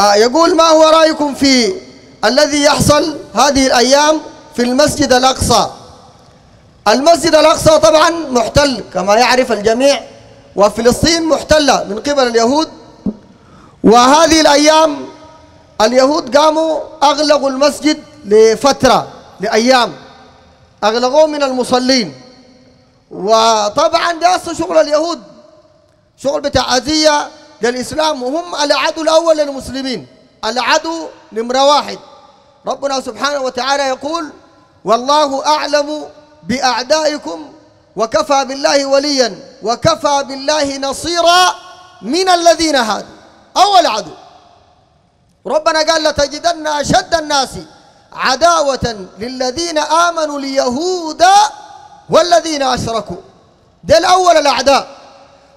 آه يقول ما هو رأيكم في الذي يحصل هذه الأيام في المسجد الأقصى؟ المسجد الأقصى طبعا محتل كما يعرف الجميع وفلسطين محتلة من قبل اليهود. وهذه الأيام اليهود قاموا أغلقوا المسجد لفترة لأيام أغلقوه من المصلين. وطبعا ده شغل اليهود شغل بتاع أذية للإسلام وهم العدو الأول للمسلمين العدو نمرة واحد. ربنا سبحانه وتعالى يقول والله أعلم بأعدائكم وكفى بالله وليا وكفى بالله نصيرا من الذين هادوا. أول عدو ربنا قال لتجدن أشد الناس عداوة للذين آمنوا اليهود والذين أشركوا. ده الأول الأعداء.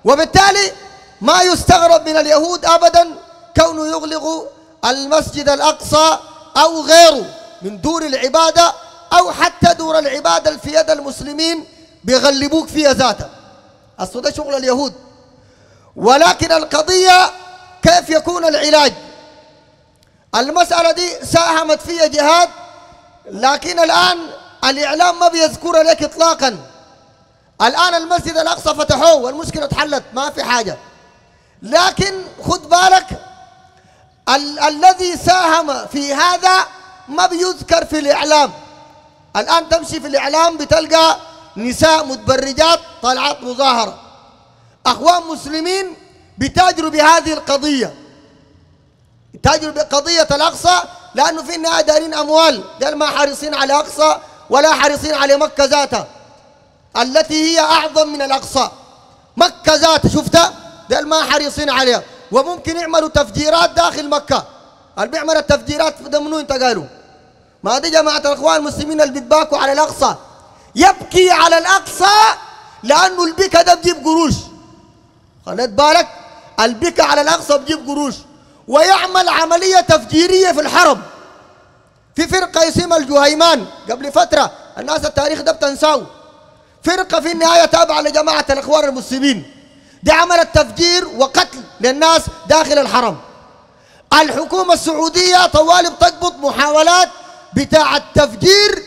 وبالتالي ما يستغرب من اليهود أبدا كونه يغلق المسجد الأقصى أو غيره من دور العبادة أو حتى دور العبادة في يد المسلمين بيغلبوك فيها ذاتا. أصل ده شغل اليهود. ولكن القضية كيف يكون العلاج؟ المسألة دي ساهمت فيها جهاد لكن الآن الإعلام ما بيذكرها لك إطلاقا. الآن المسجد الأقصى فتحوه والمشكلة اتحلت ما في حاجة. لكن خد بالك ال الذي ساهم في هذا ما بيذكر في الإعلام. الآن تمشي في الإعلام بتلقى نساء متبرجات طالعات مظاهرة. أخوان مسلمين بتاجروا بهذه القضية. تاجروا بقضية الأقصى لأنه في النهاية دارين أموال. دار ما حريصين على أقصى ولا حريصين على مكة ذاتها. التي هي أعظم من الأقصى. مكة ذاتها شفتها دار ما حريصين عليها. وممكن يعملوا تفجيرات داخل مكة. اللي بيعمل التفجيرات ده منو انت قالوا ما دي جماعة الأخوان المسلمين اللي بيتباكوا على الأقصى. يبكي على الأقصى لأنه البكا ده بجيب قروش. خليت بالك؟ البكا على الأقصى بجيب قروش. ويعمل عملية تفجيرية في الحرم. في فرقة اسمها الجهيمان. قبل فترة الناس التاريخ ده بتنساه فرقة في النهاية تابعة لجماعة الإخوان المسلمين. دي عملت تفجير وقتل للناس داخل الحرم. الحكومة السعودية طوال بتقبض محاولات بتاع التفجير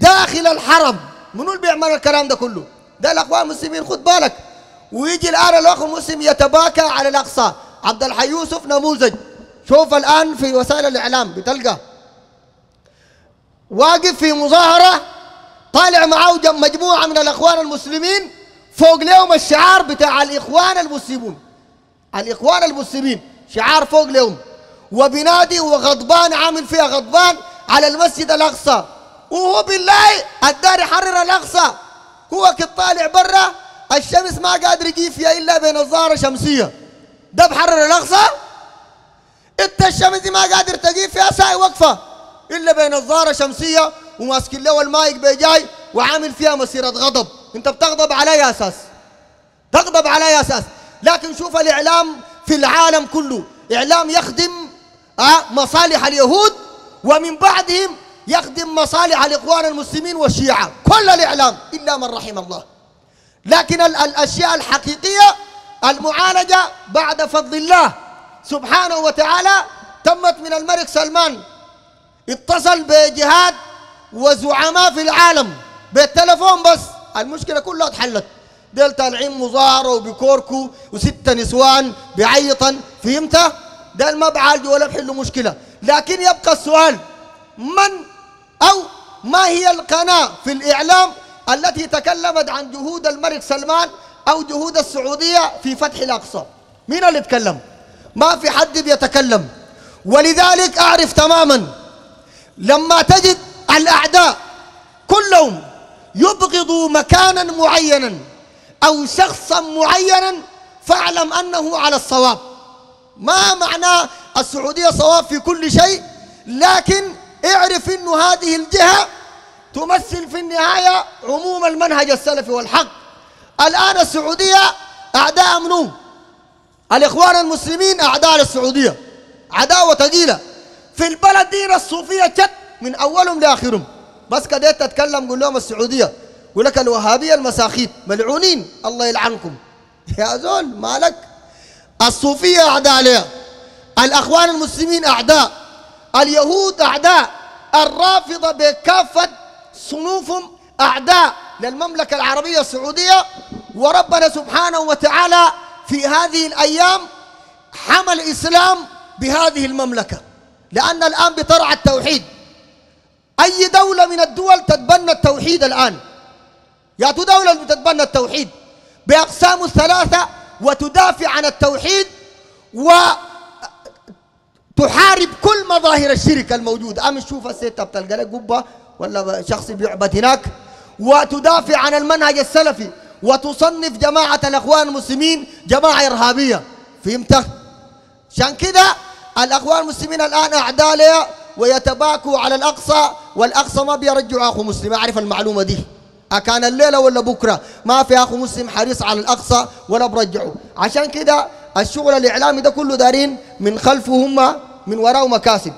داخل الحرم. منو اللي بيعمل الكلام ده كله؟ ده الأخوان المسلمين خد بالك. ويجي الآن الأخ المسلم يتباكى على الأقصى. عبد الحي يوسف نموذج. شوف الآن في وسائل الإعلام بتلقى. واقف في مظاهرة طالع معاه مجموعة من الأخوان المسلمين. فوق لهم الشعار بتاع الإخوان المسلمون. الإخوان المسلمين شعار فوق لهم. وبنادي وغضبان عامل فيها غضبان على المسجد الأقصى. وهو بالله الدار يحرر الأقصى. هو كده طالع برا الشمس ما قادر يجي فيها إلا بنظارة شمسية. ده بحرر الأقصى؟ انت الشمس دي ما قادر تجي فيها ساعة وقفة. إلا بنظارة شمسية وماسكين له المايك بيجاي وعامل فيها مسيرة غضب. انت بتغضب على اي أساس. تغضب على اي أساس. لكن شوف الإعلام في العالم كله. إعلام يخدم آه مصالح اليهود ومن بعدهم يخدم مصالح الإخوان المسلمين والشيعة. كل الإعلام إلا من رحم الله. لكن ال الأشياء الحقيقية المعالجة بعد فضل الله سبحانه وتعالى تمت من الملك سلمان. اتصل بجهاد وزعماء في العالم. بالتلفون بس. المشكلة كلها اتحلت. ديل طالعين مظاهرة وبكوركو وست نسوان بعيطا. فهمت؟ ده ما بعالجوا ولا بحلوا مشكلة. لكن يبقى السؤال من أو ما هي القناة في الإعلام التي تكلمت عن جهود الملك سلمان أو جهود السعودية في فتح الأقصى؟ مين اللي يتكلم؟ ما في حد بيتكلم ولذلك أعرف تماما لما تجد الأعداء يبغضوا مكانا معينا أو شخصا معينا فاعلم أنه على الصواب. ما معنى السعودية صواب في كل شيء؟ لكن اعرف أن هذه الجهة تمثل في النهاية عموم المنهج السلفي والحق. الآن السعودية أعداء منو الإخوان المسلمين أعداء للسعودية. عداوة ثقيلة في البلد دين الصوفية جت من أولهم لآخرهم. بس كديت تتكلم قول لهم السعودية يقول لك الوهابية المساخيت ملعونين الله يلعنكم. يا زول مالك. الصوفية أعداء عليها الأخوان المسلمين أعداء اليهود أعداء الرافضة بكافة صنوفهم أعداء للمملكة العربية السعودية. وربنا سبحانه وتعالى في هذه الأيام حمل الإسلام بهذه المملكة لأن الآن بترعى التوحيد. أي دولة من الدول تتبنى التوحيد الآن؟ ياتوا دولة تتبنى التوحيد. بأقسامه الثلاثة وتدافع عن التوحيد وتحارب كل مظاهر الشرك الموجود. أمس شوف الست بتلقى لك قبة ولا شخص بيعبد هناك؟ وتدافع عن المنهج السلفي وتصنف جماعة الأخوان المسلمين جماعة إرهابية. فهمت؟ عشان كده الأخوان المسلمين الآن أعداء ويتباكوا على الأقصى والأقصى ما بيرجع أخو مسلم. أعرف المعلومة دي؟ أكان الليلة ولا بكرة؟ ما في أخو مسلم حريص على الأقصى ولا برجعه. عشان كده الشغل الإعلامي ده كله دارين من خلفه هم من وراء مكاسب.